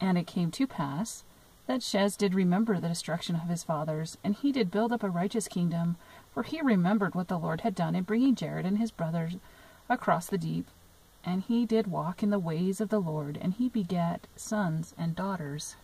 And it came to pass that Shez did remember the destruction of his fathers, and he did build up a righteous kingdom, for he remembered what the Lord had done in bringing Jared and his brothers across the deep. And he did walk in the ways of the Lord, and he begat sons and daughters.